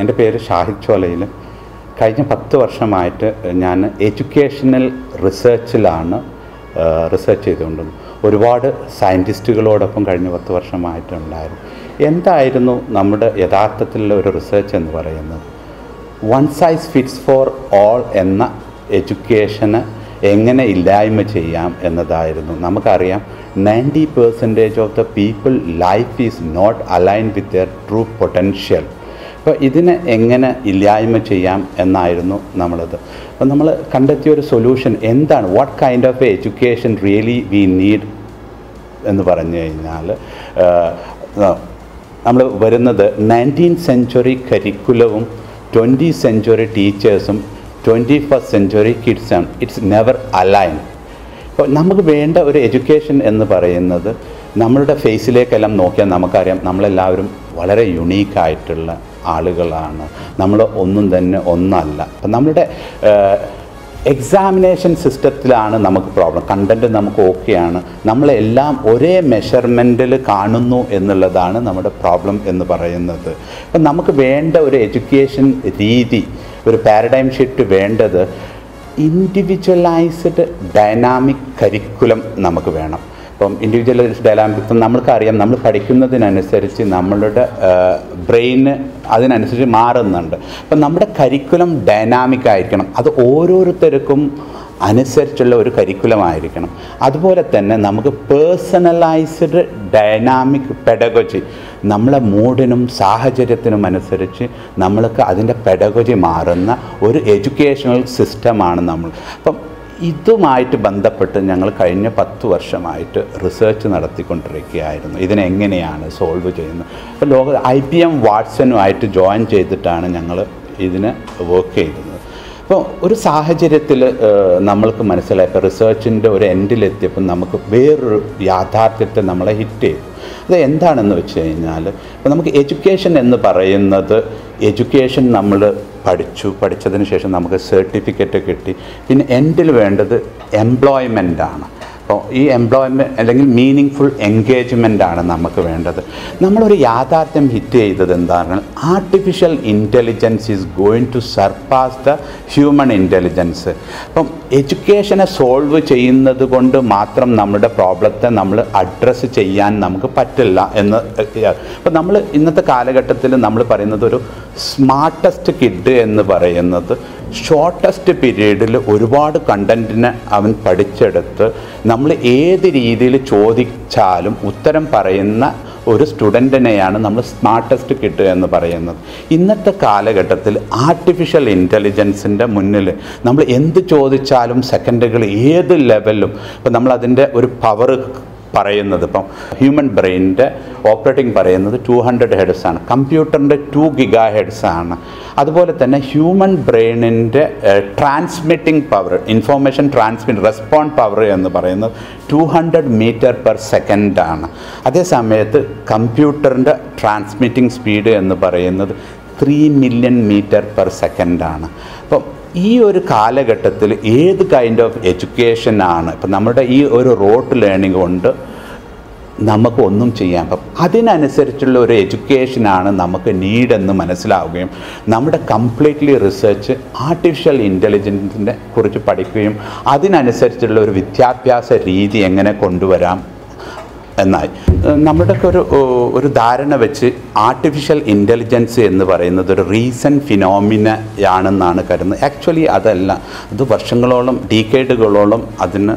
എന്റെ പേര് ഷാഹിദ് ചോലയിൽ. കഴിഞ്ഞ പത്ത് വർഷമായിട്ട് ഞാൻ എഡ്യൂക്കേഷണൽ റിസർച്ചിലാണ് റിസർച്ച് ചെയ്തുകൊണ്ടിരുന്നത്. ഒരുപാട് സയന്റിസ്റ്റുകളോടൊപ്പം കഴിഞ്ഞ പത്ത് വർഷമായിട്ടുണ്ടായിരുന്നു. എന്തായിരുന്നു നമ്മുടെ യഥാർത്ഥത്തിലുള്ള ഒരു റിസർച്ച് എന്ന് പറയുന്നത്? One size fits for all എന്ന എഡ്യൂക്കേഷന് എങ്ങനെ ഇല്ലായ്മ ചെയ്യാം എന്നതായിരുന്നു. നമുക്കറിയാം ninety percentage of the people life is not align with their true potential. അപ്പോൾ ഇതിനെ എങ്ങനെ ഇല്ലായ്മ ചെയ്യാം എന്നായിരുന്നു നമ്മളത്. അപ്പോൾ നമ്മൾ കണ്ടെത്തിയ ഒരു സൊല്യൂഷൻ എന്താണ്? What kind of education really we need എന്ന് പറഞ്ഞു കഴിഞ്ഞാൽ നമ്മൾ വരുന്നത് നയന്റീൻ സെഞ്ച്വറി കരിക്കുലവും ട്വന്റി സെഞ്ച്വറി ടീച്ചേഴ്സും ട്വന്റി ഫസ്റ്റ് സെഞ്ച്വറി കിഡ്സാണ് ഇറ്റ്സ് നെവർ അലൈൻ അപ്പോൾ നമുക്ക് വേണ്ട ഒരു എഡ്യൂക്കേഷൻ എന്ന് പറയുന്നത് നമ്മളുടെ ഫേസിലേക്കെല്ലാം നോക്കിയാൽ നമുക്കറിയാം നമ്മളെല്ലാവരും വളരെ യുണീക്കായിട്ടുള്ള ആളുകളാണ്. നമ്മൾ ഒന്നും തന്നെ ഒന്നല്ല. അപ്പം നമ്മുടെ എക്സാമിനേഷൻ സിസ്റ്റത്തിലാണ് നമുക്ക് പ്രോബ്ലം കണ്ടന്റ് നമുക്ക് ഓക്കെയാണ് നമ്മളെല്ലാം ഒരേ മെഷർമെന്റിൽ കാണുന്നു എന്നുള്ളതാണ് നമ്മുടെ പ്രോബ്ലം എന്ന് പറയുന്നത്. അപ്പം നമുക്ക് വേണ്ട ഒരു എഡ്യൂക്കേഷൻ രീതി ഒരു പാരഡൈം ഷിഫ്റ്റ് വേണ്ടത് ഇൻഡിവിജ്വലൈസ്ഡ് ഡൈനാമിക് കരിക്കുലം നമുക്ക് വേണം. ഇപ്പം ഇൻഡിവിജ്വലൈസ്ഡ് ഡയലാമിക്സ് ഇപ്പം നമ്മൾക്കറിയാം നമ്മൾ പഠിക്കുന്നതിനനുസരിച്ച് നമ്മളുടെ ബ്രെയിന് അതിനനുസരിച്ച് മാറുന്നുണ്ട്. അപ്പം നമ്മുടെ കരിക്കുലം ഡൈനാമിക് ആയിരിക്കണം. അത് ഓരോരുത്തർക്കും അനുസരിച്ചുള്ള ഒരു കരിക്കുലമായിരിക്കണം അതുപോലെ തന്നെ നമുക്ക് പേഴ്സണലൈസ്ഡ് ഡൈനാമിക് പെഡഗോജി നമ്മളെ മൂഡിനും സാഹചര്യത്തിനും അനുസരിച്ച് നമ്മൾക്ക് അതിന്റെ പെഡഗോജി മാറുന്ന ഒരു എഡ്യൂക്കേഷണൽ സിസ്റ്റമാണ് നമ്മൾ. അപ്പം ഇതുമായിട്ട് ബന്ധപ്പെട്ട് ഞങ്ങൾ കഴിഞ്ഞ പത്ത് വർഷമായിട്ട് റിസർച്ച് നടത്തിക്കൊണ്ടിരിക്കുകയായിരുന്നു. ഇതിനെങ്ങനെയാണ് സോൾവ് ചെയ്യുന്നത്? അപ്പോൾ ലോക ഐ പി എം വാട്സനുമായിട്ട് ജോയിൻ ചെയ്തിട്ടാണ് ഞങ്ങൾ ഇതിന് വർക്ക് ചെയ്തത്. അപ്പോൾ ഒരു സാഹചര്യത്തിൽ നമ്മൾക്ക് മനസ്സിലായി. ഇപ്പോൾ റിസർച്ചിന്റെ ഒരു എൻഡിലെത്തിയപ്പോൾ നമുക്ക് വേറൊരു യാഥാർത്ഥ്യത്തെ നമ്മളെ ഹിറ്റ് ചെയ്തു. അത് എന്താണെന്ന് വെച്ച് കഴിഞ്ഞാൽ ഇപ്പോൾ നമുക്ക് എഡ്യൂക്കേഷൻ എന്ന് പറയുന്നത് എഡ്യൂക്കേഷൻ നമ്മൾ പഠിച്ചു. പഠിച്ചതിന് ശേഷം നമുക്ക് സർട്ടിഫിക്കറ്റ് കിട്ടി. പിന്നെ എൻഡിൽ വേണ്ടത് എംപ്ലോയ്മെന്റ് ആണ് അപ്പോൾ ഈ എംപ്ലോയ്മെന്റ് അല്ലെങ്കിൽ മീനിങ് ഫുൾ എൻഗേജ്മെന്റ് ആണ് നമുക്ക് വേണ്ടത്. നമ്മളൊരു യാഥാർത്ഥ്യം ഹിറ്റ് ചെയ്തത് എന്താണ്? Artificial intelligence is going to surpass the human intelligence അപ്പം എഡ്യൂക്കേഷനെ സോൾവ് ചെയ്യുന്നത് കൊണ്ട് മാത്രം നമ്മുടെ പ്രോബ്ലത്തെ നമ്മൾ അഡ്രസ്സ് ചെയ്യാൻ നമുക്ക് പറ്റില്ല എന്ന് അപ്പം നമ്മൾ ഇന്നത്തെ കാലഘട്ടത്തിൽ നമ്മൾ പറയുന്നത് ഒരു സ്മാർട്ടസ്റ്റ് കിഡ് എന്ന് പറയുന്നത് ഷോർട്ടസ്റ്റ് പീരീഡിൽ ഒരുപാട് കണ്ടന്റിനെ അവൻ പഠിച്ചെടുത്ത് നമ്മൾ ഏത് രീതിയിൽ ചോദിച്ചാലും ഉത്തരം പറയുന്ന ഒരു സ്റ്റുഡന്റിനെയാണ് നമ്മൾ സ്മാർട്ടസ്റ്റ് കിട്ടുക എന്ന് പറയുന്നത്. ഇന്നത്തെ കാലഘട്ടത്തിൽ ആർട്ടിഫിഷ്യൽ ഇന്റലിജൻസിന്റെ മുന്നിൽ നമ്മൾ എന്ത് ചോദിച്ചാലും സെക്കൻഡുകൾ ഏത് ലെവലിലും ഇപ്പം നമ്മളതിന്റെ ഒരു പവർ പറയുന്നത് ഇപ്പം ഹ്യൂമൻ ബ്രെയിനിന്റെ ഓപ്പറേറ്റിംഗ് പറയുന്നത് ടു ഹൺഡ്രഡ് ഹെഡ്സ് ആണ്. കമ്പ്യൂട്ടറിന്റെ ടു ഗിഗാ ഹെഡ്സ് ആണ്. അതുപോലെ തന്നെ human ബ്രെയിനിന്റെ transmitting power information transmit respond power എന്ന് പറയുന്നത് two hundred metre per second ആണ്. അതേ സമയത്ത് കമ്പ്യൂട്ടറിന്റെ ട്രാൻസ്മിറ്റിംഗ് സ്പീഡ് എന്ന് പറയുന്നത് ത്രീ മില്യൺ മീറ്റർ പെർ സെക്കൻഡാണ് അപ്പം ഈ ഒരു കാലഘട്ടത്തിൽ ഏത് കൈൻഡ് ഓഫ് എഡ്യൂക്കേഷൻ ആണ്? ഇപ്പം നമ്മുടെ ഈ ഒരു റോട്ട് ലേണിംഗ് കൊണ്ട് നമുക്ക് ഒന്നും ചെയ്യാൻ അപ്പം അതിനനുസരിച്ചുള്ള ഒരു എഡ്യൂക്കേഷനാണ് നമുക്ക് നീഡെന്ന് മനസ്സിലാവുകയും നമ്മുടെ കംപ്ലീറ്റ്ലി റിസർച്ച് ആർട്ടിഫിഷ്യൽ ഇന്റലിജൻസിനെ കുറിച്ച് പഠിക്കുകയും അതിനനുസരിച്ചുള്ള ഒരു വിദ്യാഭ്യാസ രീതി എങ്ങനെ കൊണ്ടുവരാം? എന്നായി. നമ്മുടെയൊക്കെ ഒരു ഒരു ധാരണ വെച്ച് ആർട്ടിഫിഷ്യൽ ഇന്റലിജൻസ് എന്ന് പറയുന്നത് ഒരു റീസൺ ഫിനോമിനയാണെന്നാണ് കരുതുന്നത്. ആക്ച്വലി അതല്ല. അത് വർഷങ്ങളോളം ഡീക്കേഡുകളോളം അതിന്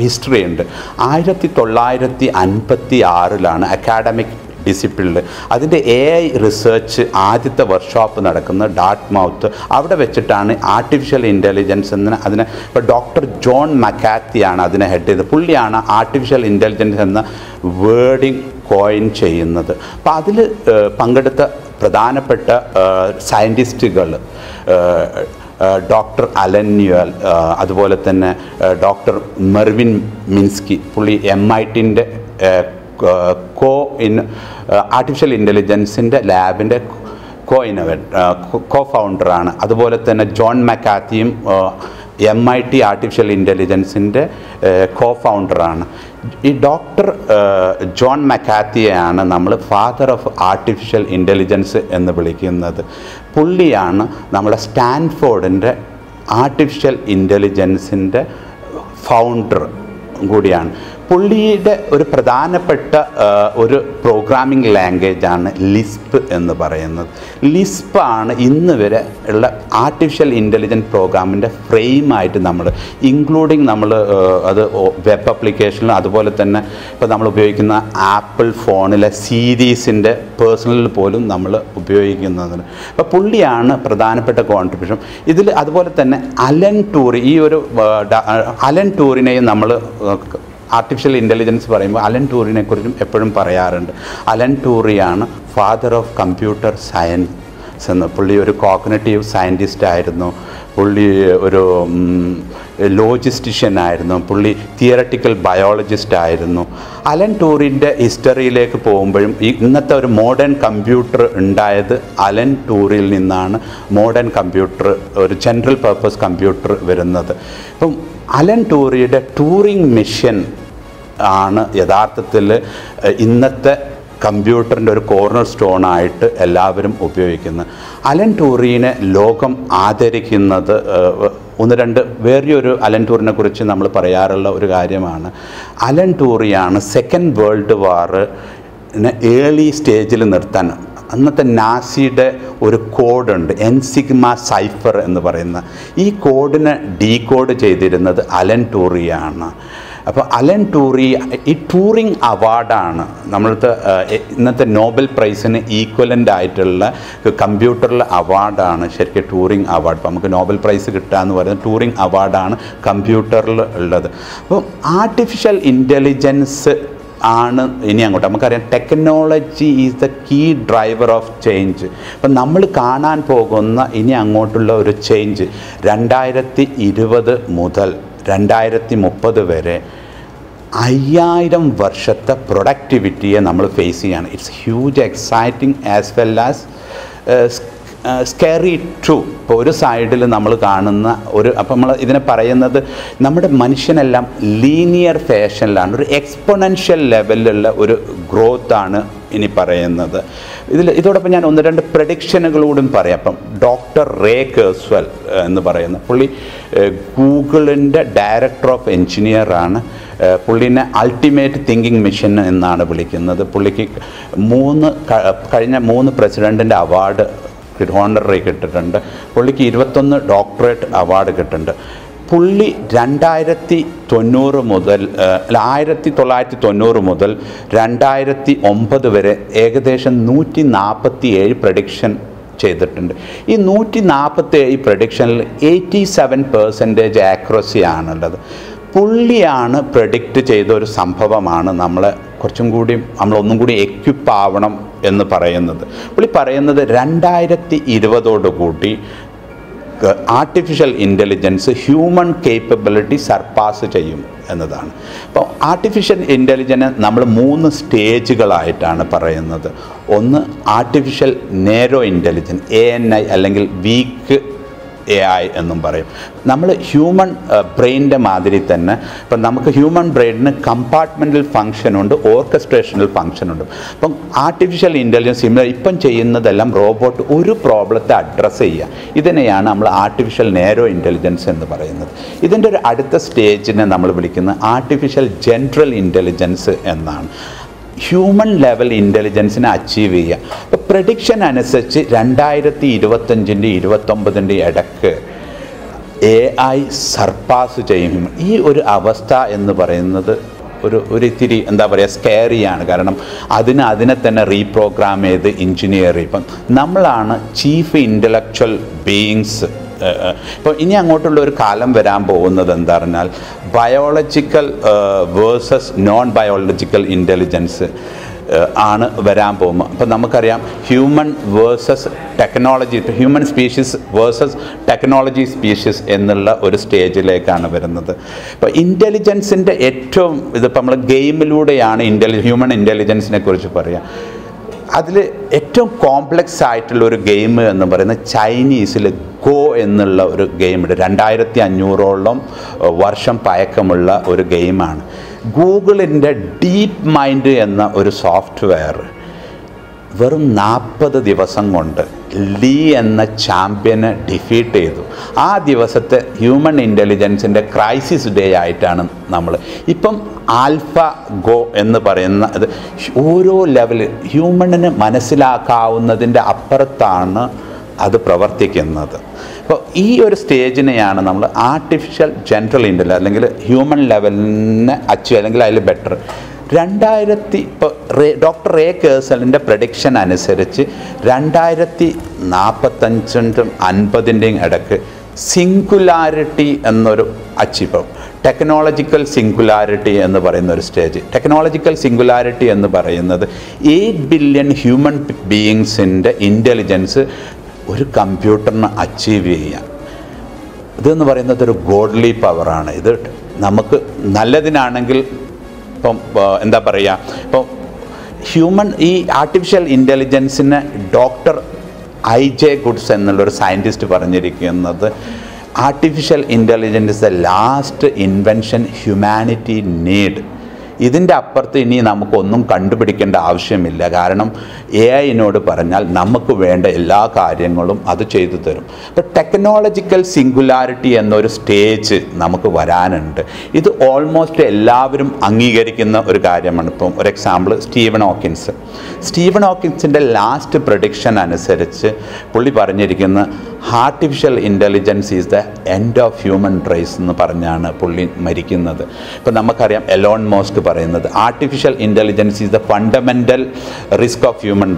ഹിസ്റ്ററി ഉണ്ട്. ആയിരത്തി തൊള്ളായിരത്തി അൻപത്തി ആറിലാണ് അക്കാഡമിക് ഡിസിപ്ലിനിൽ അതിന്റെ എ ഐ റിസേർച്ച് ആദ്യത്തെ വർക്ക്ഷോപ്പ് നടക്കുന്നത് ഡാട്ട് മൗത്ത് അവിടെ വെച്ചിട്ടാണ് ആർട്ടിഫിഷ്യൽ ഇന്റലിജൻസ് എന്ന അതിനെ ഇപ്പോൾ ഡോക്ടർ ജോൺ മക്കാത്തിയാണ് അതിനെ ഹെഡ് ചെയ്തത്. പുള്ളിയാണ് ആർട്ടിഫിഷ്യൽ ഇന്റലിജൻസ് എന്ന വേർഡിങ് കോയിൻ ചെയ്യുന്നത്. അപ്പോൾ അതിൽ പങ്കെടുത്ത പ്രധാനപ്പെട്ട സയന്റിസ്റ്റുകൾ ഡോക്ടർ അലൻ ന്യൂവൽ അതുപോലെ തന്നെ ഡോക്ടർ മെർവിൻ മിൻസ്കി പുള്ളി എം ഐ ടിന്റെ കോ ഇൻ ആർട്ടിഫിഷ്യൽ ഇന്റലിജൻസിന്റെ ലാബിന്റെ കോ ഇന്നോവേറ്റ് കോ ഫൗണ്ടറാണ് അതുപോലെ തന്നെ ജോൺ മക്കാത്തിയും എം ഐ ടി ആർട്ടിഫിഷ്യൽ ഇന്റലിജൻസിന്റെ കോ ഫൗണ്ടറാണ് ഈ ഡോക്ടർ ജോൺ മക്കാത്തിയെയാണ് നമ്മൾ ഫാദർ ഓഫ് ആർട്ടിഫിഷ്യൽ ഇന്റലിജൻസ് എന്ന് വിളിക്കുന്നത്. പുള്ളിയാണ് നമ്മുടെ സ്റ്റാൻഫോർഡിന്റെ ആർട്ടിഫിഷ്യൽ ഇന്റലിജൻസിന്റെ ഫൗണ്ടർ കൂടിയാണ്. പുള്ളിയുടെ ഒരു പ്രധാനപ്പെട്ട ഒരു പ്രോഗ്രാമിംഗ് ലാംഗ്വേജാണ് ലിസ്പ് എന്ന് പറയുന്നത്. ലിസ്പാണ് ഇന്ന് വരെ ഉള്ള ആർട്ടിഫിഷ്യൽ ഇന്റലിജന്റ് പ്രോഗ്രാമിന്റെ ഫ്രെയിമായിട്ട് നമ്മൾ ഇൻക്ലൂഡിങ് നമ്മൾ അത് വെബ് അപ്ലിക്കേഷനിലും അതുപോലെ തന്നെ ഇപ്പോൾ നമ്മൾ ഉപയോഗിക്കുന്ന ആപ്പിൾ ഫോണിലെ സീരീസിന്റെ പേഴ്സണലിൽ പോലും നമ്മൾ ഉപയോഗിക്കുന്നതിന് അപ്പോൾ പുള്ളിയാണ് പ്രധാനപ്പെട്ട കോൺട്രിബ്യൂഷൻ ഇതിൽ അതുപോലെ തന്നെ അലൻ ടൂറി ഈ ഒരു അലൻ ടൂറിനെയും നമ്മൾ ആർട്ടിഫിഷ്യൽ ഇന്റലിജൻസ് പറയുമ്പോൾ അലൻ ടൂറിനെ കുറിച്ചും എപ്പോഴും പറയാറുണ്ട്. അലൻ ടൂറിയാണ് ഫാദർ ഓഫ് കമ്പ്യൂട്ടർ സയൻസ് എന്ന് പുള്ളി ഒരു കോഗ്നറ്റീവ് സയന്റിസ്റ്റ് ആയിരുന്നു. പുള്ളി ഒരു ലോജിസ്റ്റിഷ്യൻ ആയിരുന്നു. പുള്ളി തിയറട്ടിക്കൽ ബയോളജിസ്റ്റ് ആയിരുന്നു. അലൻ ടൂറിന്റെ ഹിസ്റ്ററിയിലേക്ക് പോകുമ്പോഴും ഇന്നത്തെ ഒരു മോഡേൺ കമ്പ്യൂട്ടർ ഉണ്ടായത് അലൻ ടൂറിൽ നിന്നാണ് മോഡേൺ കമ്പ്യൂട്ടർ ഒരു ജനറൽ പർപ്പസ് കമ്പ്യൂട്ടർ വരുന്നത്. ഇപ്പം അലൻ ടൂറിയുടെ ടൂറിംഗ് മിഷൻ ആണ് യഥാർത്ഥത്തിൽ ഇന്നത്തെ കമ്പ്യൂട്ടറിന്റെ ഒരു കോർണർ സ്റ്റോണായിട്ട് എല്ലാവരും ഉപയോഗിക്കുന്നത് അലൻ ടൂറിനെ ലോകം ആദരിക്കുന്നത് ഒന്ന് രണ്ട് വേറെയൊരു അലൻ ടൂറിനെ കുറിച്ച് നമ്മൾ പറയാറുള്ള ഒരു കാര്യമാണ്. അലൻ ടൂറിയാണ് സെക്കൻഡ് വേൾഡ് വാറ് ഏർലി സ്റ്റേജിൽ നിർത്താൻ. അന്നത്തെ നാസിയുടെ ഒരു കോഡുണ്ട് എൻ സിഗ്മ സൈഫർ എന്ന് പറയുന്ന. ഈ കോഡിനെ ഡീകോഡ് ചെയ്തിരുന്നത് അലൻ ടൂറിയാണ്. അപ്പോൾ അലൻ ടൂറി ഈ ടൂറിങ് അവാർഡാണ് നമ്മളത്തെ ഇന്നത്തെ നോബൽ പ്രൈസിന് ഈക്വലന്റ് ആയിട്ടുള്ള കമ്പ്യൂട്ടറിലെ അവാർഡാണ് ശരിക്കും ടൂറിങ് അവാർഡ്. നമുക്ക് നോബൽ പ്രൈസ് കിട്ടുക എന്ന് പറയുന്നത് ടൂറിങ് അവാർഡാണ് കമ്പ്യൂട്ടറിൽ ഉള്ളത്. അപ്പോൾ ആർട്ടിഫിഷ്യൽ ഇന്റലിജൻസ് ആണ് ഇനി അങ്ങോട്ട്. നമുക്കറിയാം technology is the key driver of change അപ്പം നമ്മൾ കാണാൻ പോകുന്ന ഇനി അങ്ങോട്ടുള്ള ഒരു ചേഞ്ച് രണ്ടായിരത്തി ഇരുപത് മുതൽ രണ്ടായിരത്തി മുപ്പത് വരെ അയ്യായിരം വർഷത്തെ പ്രൊഡക്ടിവിറ്റിയെ നമ്മൾ ഫേസ് ചെയ്യാണ് it's huge exciting as well as scary to ഇപ്പോൾ ഒരു സൈഡിൽ നമ്മൾ കാണുന്ന ഒരു അപ്പം നമ്മൾ ഇതിനെ പറയുന്നത് നമ്മുടെ മനുഷ്യനെല്ലാം ലീനിയർ ഫാഷനിലാണ് ഒരു എക്സ്പൊണൻഷ്യൽ ലെവലിലുള്ള ഒരു ഗ്രോത്താണ് ഇനി പറയുന്നത്. ഇതിൽ ഇതോടൊപ്പം ഞാൻ ഒന്ന് രണ്ട് പ്രഡിക്ഷനുകളോടും പറയാം. അപ്പം ഡോക്ടർ റേ കേഴ്സ്വൽ എന്ന് പറയുന്ന പുള്ളി ഗൂഗിളിന്റെ ഡയറക്ടർ ഓഫ് എൻജിനീയറാണ് പുള്ളിനെ അൾട്ടിമേറ്റ് തിങ്കിങ് മിഷൻ എന്നാണ് വിളിക്കുന്നത്. പുള്ളിക്ക് മൂന്ന് കഴിഞ്ഞ മൂന്ന് പ്രസിഡന്റിന്റെ അവാർഡ് ഹോണററി കിട്ടിയിട്ടുണ്ട് പുള്ളിക്ക് ഇരുപത്തൊന്ന് ഡോക്ടറേറ്റ് അവാർഡ് കിട്ടുന്നുണ്ട് പുള്ളി രണ്ടായിരത്തി തൊണ്ണൂറ് മുതൽ അല്ല ആയിരത്തി തൊള്ളായിരത്തി തൊണ്ണൂറ് മുതൽ രണ്ടായിരത്തി ഒമ്പത് വരെ ഏകദേശം നൂറ്റി നാൽപ്പത്തി ഏഴ് പ്രഡിക്ഷൻ ചെയ്തിട്ടുണ്ട്. ഈ നൂറ്റി നാൽപ്പത്തി ഏഴ് പ്രഡിക്ഷനിൽ എയ്റ്റി സെവൻ പെർസെന്റേജ് ആക്യുറസി ആണുള്ളത്. പുള്ളിയാണ് പ്രഡിക്റ്റ് ചെയ്ത ഒരു സംഭവമാണ് നമ്മളെ കുറച്ചും കൂടി നമ്മളൊന്നും കൂടി എക്യുപ്പ് ആവണം എന്ന് പറയുന്നത്. പുള്ളി പറയുന്നത് രണ്ടായിരത്തി ഇരുപതോടുകൂടി artificial intelligence human capability surpass ചെയ്യും എന്നതാണ്. അപ്പോൾ ആർട്ടിഫിഷ്യൽ ഇന്റലിജൻസ് നമ്മൾ മൂന്ന് സ്റ്റേജുകളായിട്ടാണ് പറയുന്നത്. ഒന്ന് artificial narrow intelligence A N I അല്ലെങ്കിൽ വീക്ക് എ ഐ എന്നും പറയും. നമ്മൾ ഹ്യൂമൻ ബ്രെയിനിന്റെ മാതിരി തന്നെ ഇപ്പം നമുക്ക് ഹ്യൂമൻ ബ്രെയിനിന് കമ്പാർട്ട്മെന്റൽ ഫംഗ്ഷനുണ്ട് ഓർക്കസ്ട്രേഷണൽ ഫംഗ്ഷനുണ്ട് അപ്പം ആർട്ടിഫിഷ്യൽ ഇന്റലിജൻസ് സിമിലർ ഇപ്പം ചെയ്യുന്നതെല്ലാം റോബോട്ട് ഒരു പ്രോബ്ലത്തെ അഡ്രസ്സ് ചെയ്യുക. ഇതിനെയാണ് നമ്മൾ ആർട്ടിഫിഷ്യൽ നേരോ ഇന്റലിജൻസ് എന്ന് പറയുന്നത്. ഇതിന്റെ ഒരു അടുത്ത സ്റ്റേജിനെ നമ്മൾ വിളിക്കുന്നത് ആർട്ടിഫിഷ്യൽ ജനറൽ ഇന്റലിജൻസ് എന്നാണ്. ഹ്യൂമൻ ലെവൽ ഇന്റലിജൻസിനെ അച്ചീവ് ചെയ്യുക. അപ്പോൾ പ്രഡിക്ഷൻ അനുസരിച്ച് രണ്ടായിരത്തി ഇരുപത്തഞ്ചിന്റെ ഇരുപത്തൊമ്പതിന്റെ ഇടയ്ക്ക് എ ഐ സർപ്പാസ് ചെയ്യും. ഈ ഒരു അവസ്ഥ എന്ന് പറയുന്നത് ഒരു ഒരു ഇത്തിരി എന്താ പറയുക സ്കെയറിയാണ് കാരണം അതിന് അതിനെ തന്നെ റീപ്രോഗ്രാം ചെയ്ത് എഞ്ചിനീയർ ഇപ്പം നമ്മളാണ് ചീഫ് ഇന്റലക്ച്വൽ ബീയിങ്സ് ഇപ്പോൾ ഇനി അങ്ങോട്ടുള്ള ഒരു കാലം വരാൻ പോകുന്നത് എന്താ പറഞ്ഞാൽ biological versus non biological intelligence ആണ് വരാൻ പോകുമ്പോൾ അപ്പോൾ നമുക്കറിയാം human versus technology human species versus technology species എന്നുള്ള ഒരു സ്റ്റേജിലേക്കാണ് വരുന്നത്. ഇപ്പോൾ ഇന്റലിജൻസിന്റെ ഏറ്റവും ഇതിപ്പോൾ നമ്മൾ ഗെയിമിലൂടെയാണ് ഇന്റലി ഹ്യൂമൻ ഇന്റലിജൻസിനെ കുറിച്ച് പറയുക അതിൽ ഏറ്റവും കോംപ്ലക്സ് ആയിട്ടുള്ള ഒരു ഗെയിം എന്ന് പറയുന്നത് ചൈനീസിൽ ഗോ എന്നുള്ള ഒരു ഗെയിമുണ്ട് രണ്ടായിരത്തി അഞ്ഞൂറോളം വർഷം പഴക്കമുള്ള ഒരു ഗെയിമാണ് ഗൂഗിളിന്റെ ഡീപ്പ് മൈൻഡ് എന്ന ഒരു സോഫ്റ്റ്വെയർ വെറും നാൽപ്പത് ദിവസം കൊണ്ട് ലീ എന്ന ചാമ്പ്യനെ ഡിഫീറ്റ് ചെയ്തു. ആ ദിവസത്തെ ഹ്യൂമൻ ഇന്റലിജൻസിന്റെ ക്രൈസിസ് ഡേ ആയിട്ടാണ് നമ്മൾ. ഇപ്പം ആൽഫ ഗോ എന്ന് പറയുന്ന ഇത് ഓരോ ലെവൽ ഹ്യൂമണിന് മനസ്സിലാക്കാവുന്നതിന്റെ അപ്പുറത്താണ് അത് പ്രവർത്തിക്കുന്നത്. അപ്പോൾ ഈ ഒരു സ്റ്റേജിനെയാണ് നമ്മൾ ആർട്ടിഫിഷ്യൽ ജനറൽ ഇന്റലിജൻസ് അല്ലെങ്കിൽ ഹ്യൂമൻ ലെവലിനെ അച്ചീവ് അല്ലെങ്കിൽ അതിൽ ബെറ്റർ രണ്ടായിരത്തി ഇപ്പോൾ റേ ഡോക്ടർ റേ കേസലിന്റെ പ്രഡിക്ഷൻ അനുസരിച്ച് രണ്ടായിരത്തി നാൽപ്പത്തഞ്ചിന്റെയും അൻപതിന്റെയും ഇടയ്ക്ക് സിംഗുലാരിറ്റി എന്നൊരു അച്ചീവ് ടെക്നോളജിക്കൽ സിംഗുലാരിറ്റി എന്ന് പറയുന്ന ഒരു സ്റ്റേജ് ടെക്നോളജിക്കൽ സിംഗുലാരിറ്റി എന്ന് പറയുന്നത് എയ്റ്റ് ബില്യൺ ഹ്യൂമൻ ബീയിങ്സിന്റെ ഇന്റലിജൻസ് ഒരു കമ്പ്യൂട്ടറിന് അച്ചീവ് ചെയ്യാം ഇതെന്ന് പറയുന്നത് ഒരു ഗോഡ്ലി പവറാണ് ഇത് നമുക്ക് നല്ലതിനാണെങ്കിൽ ഇപ്പം എന്താ പറയുക ഇപ്പം ഹ്യൂമൻ ഈ ആർട്ടിഫിഷ്യൽ ഇന്റലിജൻസിന് ഡോക്ടർ ഐ ജെ ഗുഡ്സ് എന്നുള്ളൊരു സയന്റിസ്റ്റ് പറഞ്ഞിരിക്കുന്നത് artificial intelligence the last invention humanity need ഇതിന്റെ അപ്പുറത്ത് ഇനി നമുക്കൊന്നും കണ്ടുപിടിക്കേണ്ട ആവശ്യമില്ല. കാരണം എ ഐനോട് പറഞ്ഞാൽ നമുക്ക് വേണ്ട എല്ലാ കാര്യങ്ങളും അത് ചെയ്തു തരും. അപ്പോൾ ടെക്നോളജിക്കൽ സിംഗുലാരിറ്റി എന്നൊരു സ്റ്റേജ് നമുക്ക് വരാനുണ്ട്. ഇത് ഓൾമോസ്റ്റ് എല്ലാവരും അംഗീകരിക്കുന്ന ഒരു കാര്യമാണ്. ഇപ്പം ഒരു എക്സാമ്പിൾ സ്റ്റീവൻ ഓക്കിൻസ് സ്റ്റീവൻ ഓക്കിൻസിന്റെ ലാസ്റ്റ് പ്രഡിക്ഷൻ അനുസരിച്ച് പുള്ളി പറഞ്ഞിരിക്കുന്ന artificial intelligence is the end of human race എന്ന് പറഞ്ഞാണ് പുള്ളി മരിക്കുന്നത്. ഇപ്പം നമുക്കറിയാം എലോൺ മോസ്ക് പറയുന്നത് artificial intelligence is the fundamental risk of human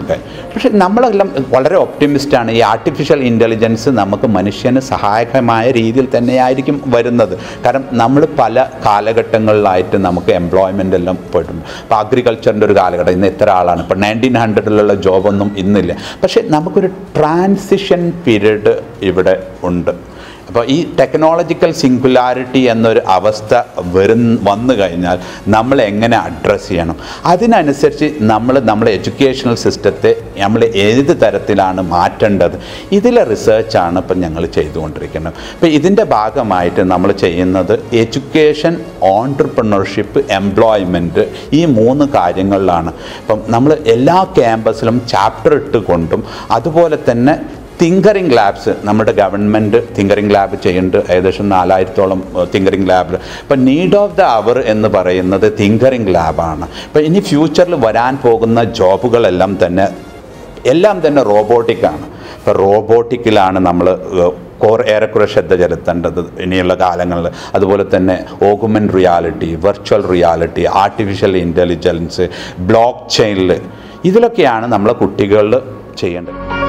പക്ഷേ നമ്മളെല്ലാം വളരെ ഒപ്റ്റിമിസ്റ്റാണ് ഈ ആർട്ടിഫിഷ്യൽ ഇന്റലിജൻസ് നമുക്ക് മനുഷ്യന് സഹായകമായ രീതിയിൽ തന്നെയായിരിക്കും വരുന്നത്. കാരണം നമ്മൾ പല കാലഘട്ടങ്ങളിലായിട്ട് നമുക്ക് എംപ്ലോയ്മെന്റ് എല്ലാം പോയിട്ടുണ്ട്. അപ്പോൾ അഗ്രികൾച്ചറിന്റെ ഒരു കാലഘട്ടം ഇന്ന് എത്ര ആളാണ്. ഇപ്പോൾ നയന്റീൻ ഹൺഡ്രഡിലുള്ള ജോബൊന്നും ഇന്നില്ല. പക്ഷേ നമുക്കൊരു ട്രാൻസിഷൻ പീരീഡ് ഇവിടെ ഉണ്ട്. അപ്പോൾ ഈ ടെക്നോളജിക്കൽ സിംഗുലാരിറ്റി എന്നൊരു അവസ്ഥ വരും വന്നു കഴിഞ്ഞാൽ നമ്മൾ എങ്ങനെ അഡ്രസ്സ് ചെയ്യണം? അതിനനുസരിച്ച് നമ്മൾ നമ്മുടെ എഡ്യൂക്കേഷണൽ സിസ്റ്റത്തെ നമ്മൾ ഏത് തരത്തിലാണ് മാറ്റേണ്ടത്? ഇതിലെ റിസർച്ചാണ് ഇപ്പം ഞങ്ങൾ ചെയ്തുകൊണ്ടിരിക്കുന്നത്. അപ്പോൾ ഇതിന്റെ ഭാഗമായിട്ട് നമ്മൾ ചെയ്യുന്നത് എഡ്യൂക്കേഷൻ ഓൺട്രപ്രണർഷിപ്പ് എംപ്ലോയ്മെന്റ് ഈ മൂന്ന് കാര്യങ്ങളിലാണ്. ഇപ്പം നമ്മൾ എല്ലാ ക്യാമ്പസിലും ചാപ്റ്റർ ഇട്ടുകൊണ്ടും അതുപോലെ തന്നെ തിങ്കറിംഗ് ലാബ്സ് നമ്മുടെ ഗവൺമെന്റ് തിങ്കറിംഗ് ലാബ് ചെയ്യുന്നുണ്ട്. ഏകദേശം നാലായിരത്തോളം തിങ്കറിംഗ് ലാബ് ഇപ്പം നീഡ് ഓഫ് ദ അവർ എന്ന് പറയുന്നത് തിങ്കറിംഗ് ലാബാണ് ഇപ്പം ഇനി ഫ്യൂച്ചറിൽ വരാൻ പോകുന്ന ജോബുകളെല്ലാം തന്നെ എല്ലാം തന്നെ റോബോട്ടിക്കാണ് ഇപ്പോൾ റോബോട്ടിക്കിലാണ് നമ്മൾ കോർ ഏറെക്കുറെ ശ്രദ്ധ ചെലുത്തേണ്ടത് ഇനിയുള്ള കാലങ്ങളിൽ. അതുപോലെ തന്നെ augmented reality virtual reality artificial intelligence block ചെയിനിൽ ഇതിലൊക്കെയാണ് നമ്മളെ കുട്ടികളിൽ ചെയ്യേണ്ടത്.